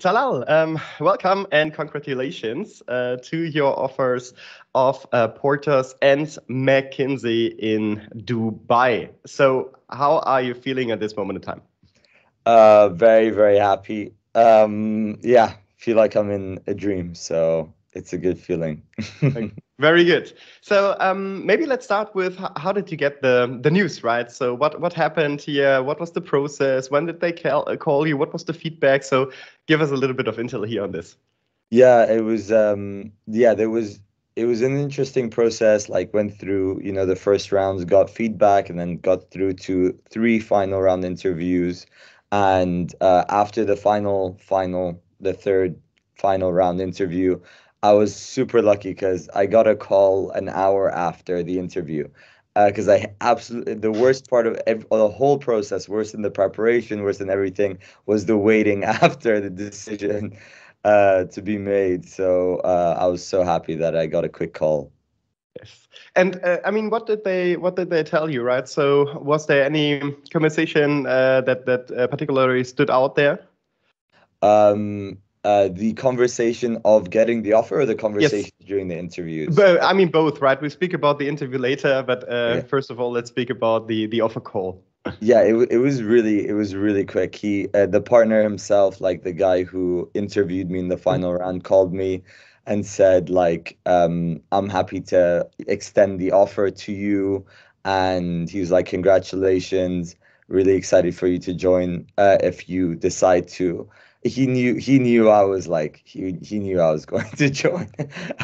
Talal, um, welcome and congratulations uh, to your offers of uh, Porters and McKinsey in Dubai. So, how are you feeling at this moment in time? Uh, very, very happy. Um, yeah, feel like I'm in a dream. So it's a good feeling. Very good. So um, maybe let's start with how did you get the the news, right? So what what happened here? What was the process? When did they call call you? What was the feedback? So give us a little bit of intel here on this. Yeah, it was. Um, yeah, there was. It was an interesting process. Like went through, you know, the first rounds, got feedback, and then got through to three final round interviews. And uh, after the final, final, the third final round interview, I was super lucky because I got a call an hour after the interview. Because uh, I absolutely the worst part of every, the whole process, worse than the preparation, worse than everything, was the waiting after the decision uh, to be made. So uh, I was so happy that I got a quick call. Yes, and uh, I mean, what did they what did they tell you, right? So was there any conversation uh, that that uh, particularly stood out there? Um, uh, the conversation of getting the offer or the conversation yes. during the interviews? But, I mean, both, right? We speak about the interview later, but uh, yeah. first of all, let's speak about the the offer call. yeah, it, it was really it was really quick. He uh, the partner himself, like the guy who interviewed me in the final mm-hmm. round, called me and said like um, I'm happy to extend the offer to you, and he was like congratulations, really excited for you to join uh, if you decide to he knew he knew I was like he he knew I was going to join.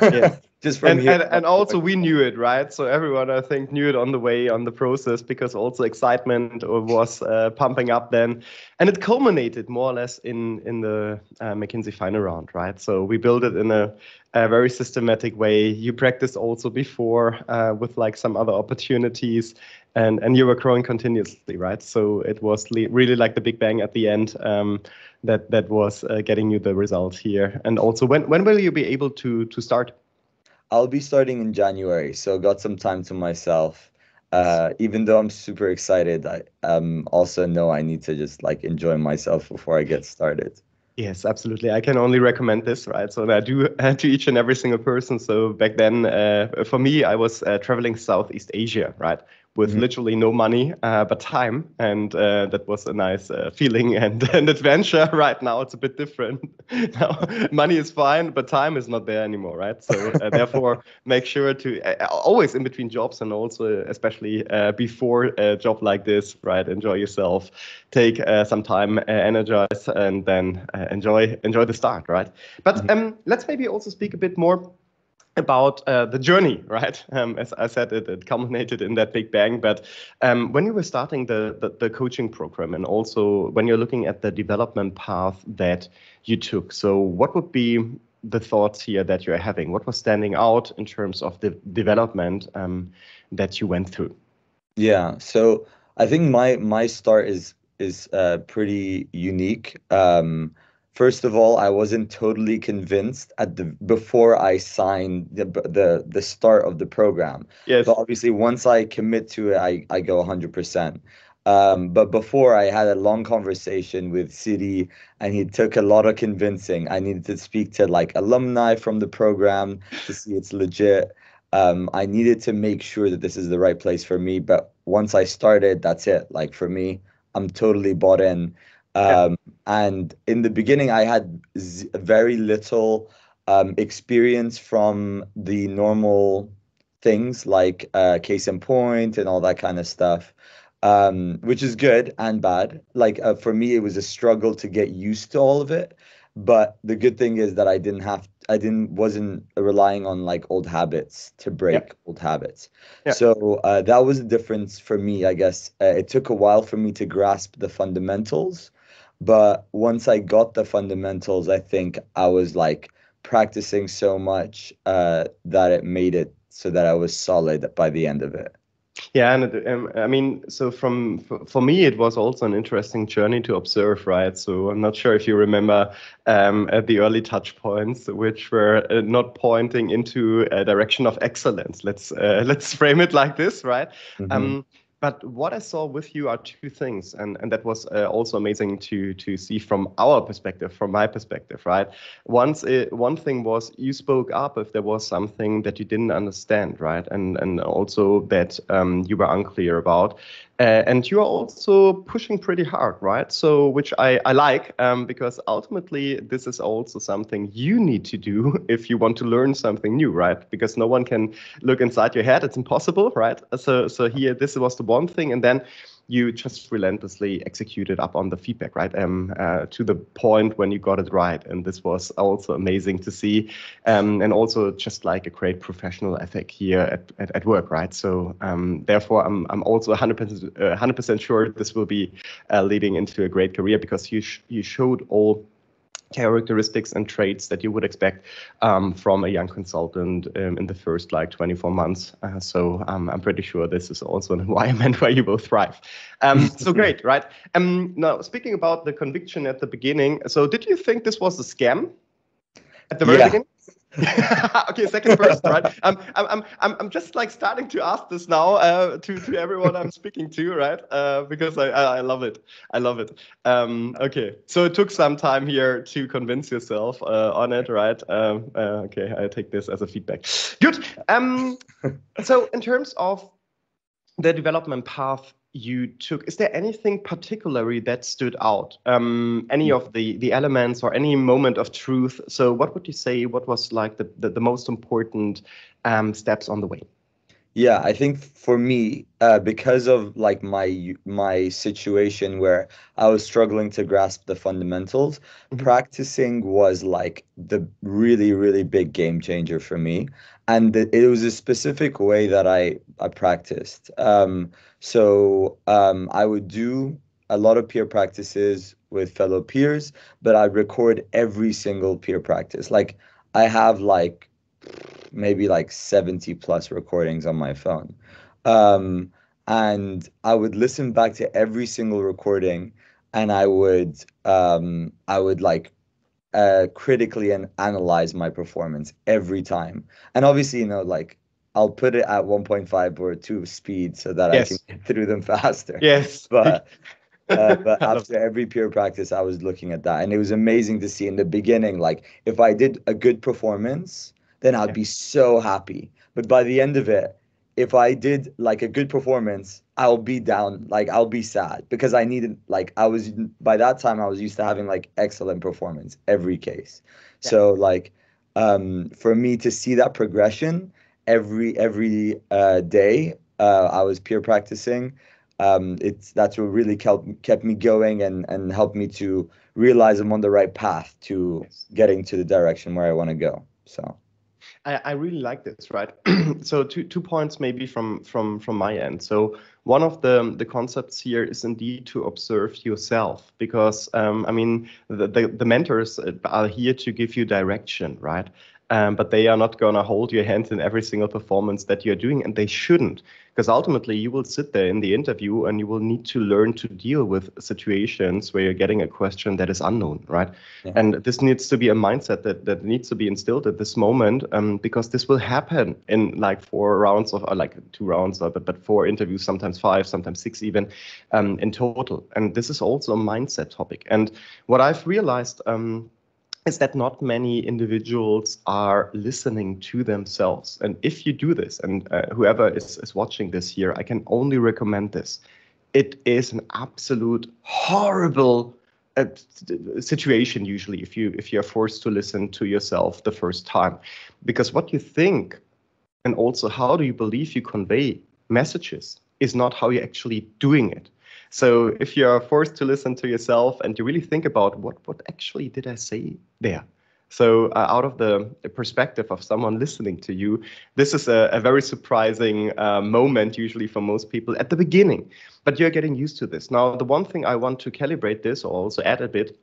yeah. Just from and, here. And, and also we knew it, right? So everyone I think knew it on the way on the process because also excitement was uh, pumping up then, and it culminated more or less in in the uh, McKinsey final round, right? So we built it in a, a very systematic way. You practiced also before uh, with like some other opportunities, and and you were growing continuously, right? So it was really like the big bang at the end. Um, that that was uh, getting you the result here? And also, when when will you be able to to start? I'll be starting in January, so got some time to myself. Uh, even though I'm super excited, I um, also know I need to just like enjoy myself before I get started. Yes, absolutely. I can only recommend this, right? So I do uh, to each and every single person. So back then, uh, for me, I was uh, traveling Southeast Asia, right, with mm-hmm. literally no money uh, but time. And uh, that was a nice uh, feeling and an adventure. Right now it's a bit different. Now money is fine but time is not there anymore right? So uh, therefore make sure to uh, always in between jobs and also especially uh, before a job like this right? Enjoy yourself. Take some time energize and then enjoy enjoy the start right? But mm-hmm. um, let's maybe also speak a bit more about uh, the journey, right? Um, as I said, it, it, culminated in that big bang. But um, when you were starting the, the, the coaching program, and also when you're looking at the development path that you took, so what would be the thoughts here that you're having? What was standing out in terms of the development um, that you went through? Yeah, so I think my my start is is uh, pretty unique. Um, first of all, I wasn't totally convinced at the before I signed the the the start of the program. Yes. But obviously, once I commit to it, I I go 100%. Um, but before I had a long conversation with Sidi, and he took a lot of convincing. I needed to speak to like alumni from the program to see it's legit. Um, I needed to make sure that this is the right place for me. But once I started, that's it. Like for me, I'm totally bought in. Um, and in the beginning, I had z- very little um, experience from the normal things like uh, case in point and all that kind of stuff, um, which is good and bad. Like uh, for me, it was a struggle to get used to all of it. But the good thing is that I didn't have, I didn't, wasn't relying on like old habits to break yeah. old habits. Yeah. So uh, that was the difference for me, I guess. Uh, it took a while for me to grasp the fundamentals but once I got the fundamentals, I think I was like practicing so much uh, that it made it so that I was solid by the end of it. Yeah, and um, I mean, so from for, for, me, it was also an interesting journey to observe, right? So I'm not sure if you remember um, at the early touch points, which were uh, not pointing into a direction of excellence. Let's uh, let's frame it like this, right? Mm-hmm. Um, but what I saw with you are two things, and, and that was uh, also amazing to to see from our perspective, from my perspective, right? Once it, one thing was you spoke up if there was something that you didn't understand, right, and and also that um, you were unclear about, uh, and you are also pushing pretty hard, right? So which I I like um, because ultimately this is also something you need to do if you want to learn something new, right? Because no one can look inside your head; it's impossible, right? So so here this was the one thing, and then you just relentlessly executed up on the feedback, right? Um, uh, to the point when you got it right, and this was also amazing to see, um, and also just like a great professional ethic here at, at, at work, right? So um, therefore, I'm I'm also 100% 100% uh, sure this will be uh, leading into a great career because you sh- you showed all characteristics and traits that you would expect um, from a young consultant um, in the first like 24 months. Uh, so um, I'm pretty sure this is also an environment where you will thrive. Um, so great, right? Um, now, speaking about the conviction at the beginning, so did you think this was a scam at the very yeah. beginning? okay, second person, right? I'm, I'm, I'm, I'm just like starting to ask this now uh, to, to everyone I'm speaking to, right? Uh, because I, I, I, love it. I love it. Um, okay, so it took some time here to convince yourself uh, on it, right? Um, uh, okay, I take this as a feedback. Good. Um, so in terms of the development path you took is there anything particularly that stood out? Um, any of the the elements or any moment of truth? So what would you say what was like the the, the most important um, steps on the way yeah i think for me uh, because of like my my situation where i was struggling to grasp the fundamentals mm-hmm. practicing was like the really really big game changer for me and it was a specific way that i i practiced um, so um, I would do a lot of peer practices with fellow peers, but I record every single peer practice. Like I have like maybe like 70 plus recordings on my phone. Um, and I would listen back to every single recording and I would um, I would like uh, critically and analyze my performance every time. And obviously, you know, like I'll put it at 1.5 or 2 speed so that yes. I can get through them faster. Yes. But uh, but after every peer practice, I was looking at that, and it was amazing to see in the beginning. Like if I did a good performance, then I'd be so happy. But by the end of it, if I did like a good performance, I'll be down. Like I'll be sad because I needed like I was by that time I was used to having like excellent performance every case. Yeah. So like um, for me to see that progression every every uh, day uh, I was peer practicing. Um, it's that's what really kept kept me going and and helped me to realize I'm on the right path to yes. getting to the direction where I want to go. So. I, I really like this, right? so two two points maybe from from from my end. So one of the the concepts here is indeed to observe yourself because um, I mean the, the, the mentors are here to give you direction, right? Um, but they are not going to hold your hand in every single performance that you're doing, and they shouldn't, because ultimately you will sit there in the interview and you will need to learn to deal with situations where you're getting a question that is unknown, right? Yeah. And this needs to be a mindset that that needs to be instilled at this moment, um, because this will happen in like four rounds of, or like two rounds, or, but but four interviews, sometimes five, sometimes six even, um, in total. And this is also a mindset topic. And what I've realized. Um, is that not many individuals are listening to themselves. And if you do this, and uh, whoever is, is watching this here, I can only recommend this. It is an absolute horrible uh, situation usually if you if you're forced to listen to yourself the first time because what you think and also how do you believe you convey messages is not how you're actually doing it so if you're forced to listen to yourself and you really think about what what actually did I say there? So uh, out of the, perspective of someone listening to you, this is a, a very surprising uh, moment usually for most people at the beginning. But you're getting used to this. Now, the one thing I want to calibrate this or also add a bit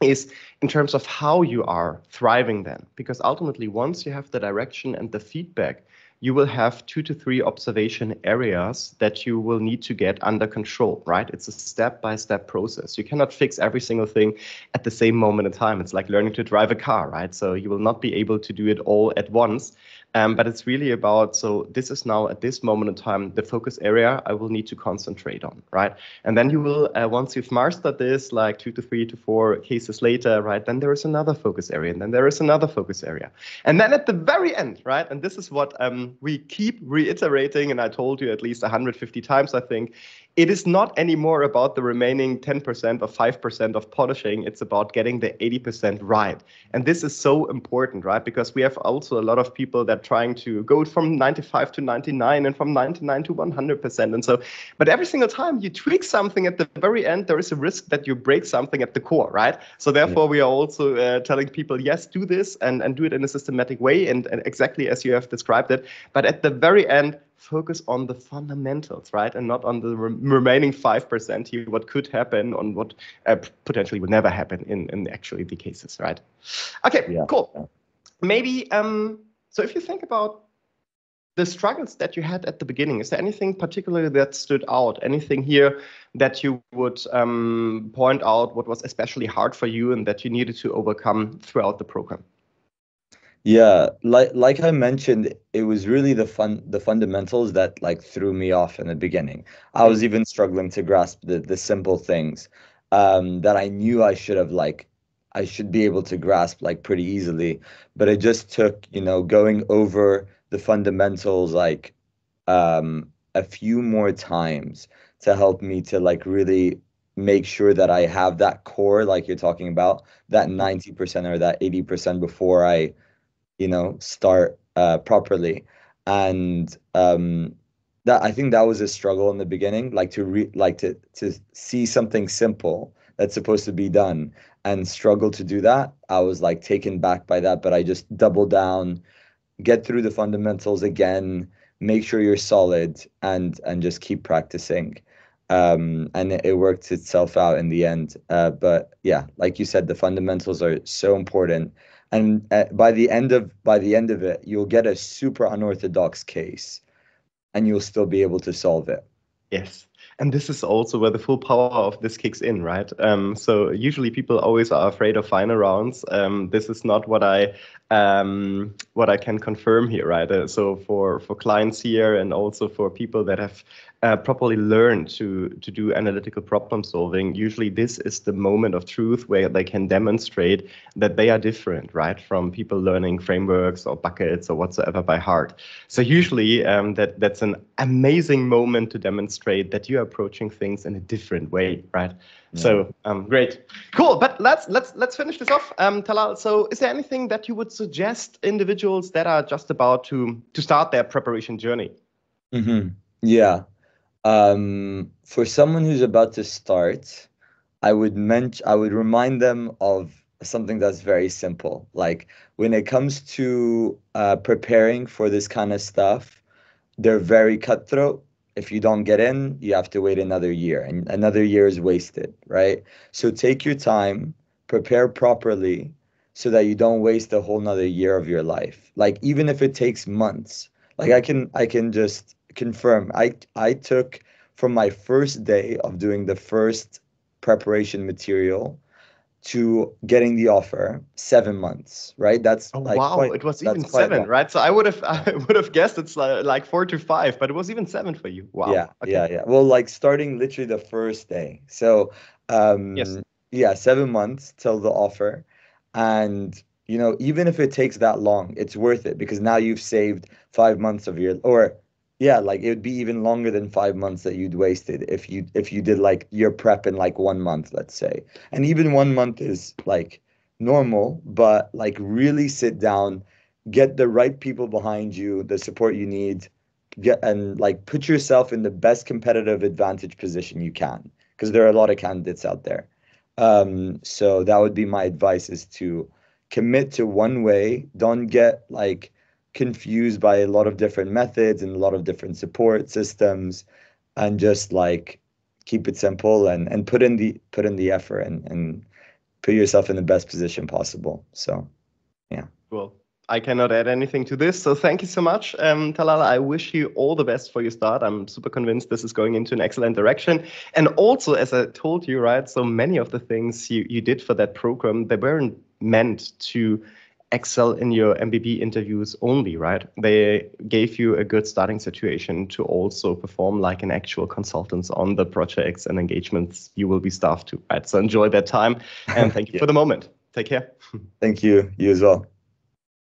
is in terms of how you are thriving then. Because ultimately, once you have the direction and the feedback, you will have two to three observation areas that you will need to get under control, right? It's a step by step process. You cannot fix every single thing at the same moment in time. It's like learning to drive a car, right? So you will not be able to do it all at once. Um, but it's really about so this is now at this moment in time the focus area I will need to concentrate on, right? And then you will uh, once you've mastered this, like two to three to four cases later, right? Then there is another focus area, and then there is another focus area, and then at the very end, right? And this is what um, we keep reiterating, and I told you at least 150 times, I think, it is not anymore about the remaining 10% or 5% of polishing. It's about getting the 80% right. And this is so important, right? Because we have also a lot of people that are trying to go from 95 to 99 and from 99 to 100%. And so, but every single time you tweak something at the very end, there is a risk that you break something at the core, right? So therefore, yeah. we are also uh, telling people, yes, do this and, and do it in a systematic way and, and exactly as you have described it. But at the very end, focus on the fundamentals, right, and not on the re remaining five percent here. What could happen, on what uh, potentially would never happen in in actually the cases, right? Okay, yeah. cool. Maybe um, so. If you think about the struggles that you had at the beginning, is there anything particularly that stood out? Anything here that you would um, point out what was especially hard for you and that you needed to overcome throughout the program? Yeah, like like I mentioned, it was really the fun the fundamentals that like threw me off in the beginning. I was even struggling to grasp the the simple things um, that I knew I should have like I should be able to grasp like pretty easily, but it just took you know going over the fundamentals like um, a few more times to help me to like really make sure that I have that core like you're talking about that 90% or that 80% before I you know start uh, properly. And um, that I think that was a struggle in the beginning like to re- like to to see something simple that's supposed to be done and struggle to do that. I was like taken back by that but I just double down get through the fundamentals again make sure you're solid and and just keep practicing. Um, and it, it, worked itself out in the end. Uh, but yeah like you said the fundamentals are so important and uh, by the end of by the end of it you'll get a super unorthodox case and you'll still be able to solve it. Yes. And this is also where the full power of this kicks in right? Um, so usually people always are afraid of final rounds. Um, this is not what i um, what i can confirm here right uh, so for for clients here and also for people that have uh, properly learned to to do analytical problem solving, usually this is the moment of truth where they can demonstrate that they are different, right, from people learning frameworks or buckets or whatsoever by heart. So usually um, that that's an amazing moment to demonstrate that you are approaching things in a different way, right? Yeah. So um, great, cool. But let's let's let's finish this off, um, Talal. So is there anything that you would suggest individuals that are just about to to start their preparation journey? Mm-hmm. Yeah. Um, for someone who's about to start, I would mention, I would remind them of something that's very simple. Like when it comes to uh, preparing for this kind of stuff, they're very cutthroat. If you don't get in, you have to wait another year, and another year is wasted, right? So take your time, prepare properly, so that you don't waste a whole nother year of your life. Like even if it takes months, like I can, I can just confirm. I I took from my first day of doing the first preparation material to getting the offer seven months right? That's oh, like wow. quite, it was even seven right? So i would have i would have guessed it's like, like four to five but it was even seven for you. Wow. Yeah okay. yeah yeah. Well like starting literally the first day. So um yes. yeah seven months till the offer. And you know even if it takes that long it's worth it because now you've saved five months of your or yeah, like it would be even longer than five months that you'd wasted if you if you did like your prep in like one month, let's say. And even one month is like normal, but like really sit down, get the right people behind you, the support you need, get and like put yourself in the best competitive advantage position you can, because there are a lot of candidates out there. Um, so that would be my advice is to commit to one way. Don't get like confused by a lot of different methods and a lot of different support systems and just like keep it simple and and put in the put in the effort and and put yourself in the best position possible so yeah well I cannot add anything to this. So thank you so much, um, Talal. I wish you all the best for your start. I'm super convinced this is going into an excellent direction. And also, as I told you, right, so many of the things you, you did for that program, they weren't meant to excel in your MBB interviews only, right? They gave you a good starting situation to also perform like an actual consultants on the projects and engagements you will be staffed to, right? So enjoy that time and thank you yeah. for the moment. Take care. Thank you. You as well.